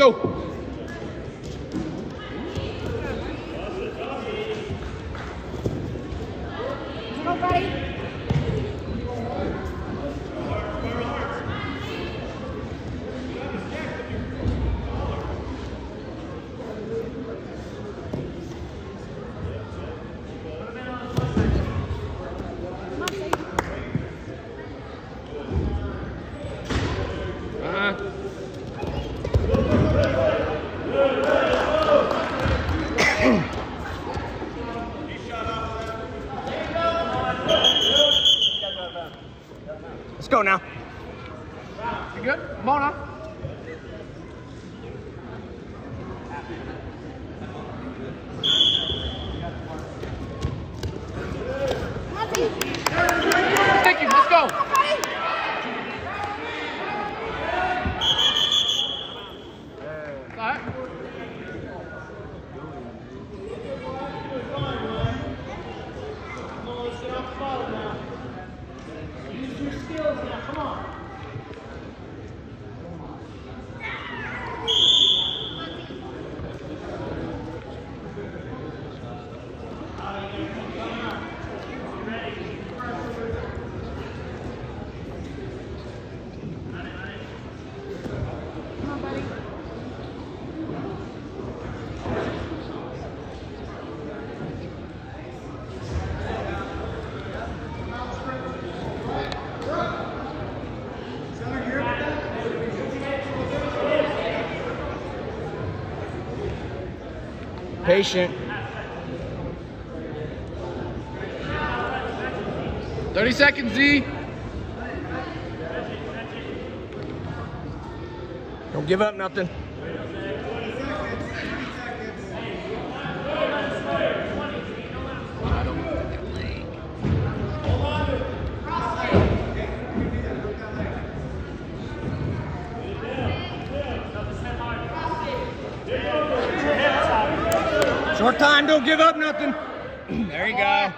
go. Ah. Let's go now. you good? Come on now. Let's go. All right. Patient. 30 seconds, Z. Don't give up nothing. Short time, don't give up nothing. There you go.